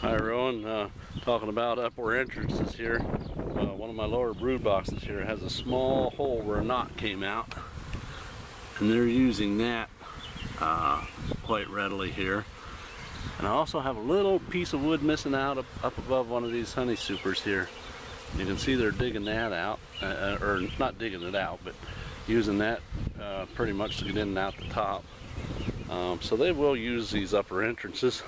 Hi Rowan, uh, talking about upper entrances here. Uh, one of my lower brood boxes here has a small hole where a knot came out. And they're using that uh, quite readily here. And I also have a little piece of wood missing out up, up above one of these honey supers here. You can see they're digging that out, uh, uh, or not digging it out, but using that uh, pretty much to get in and out the top. Um, so they will use these upper entrances.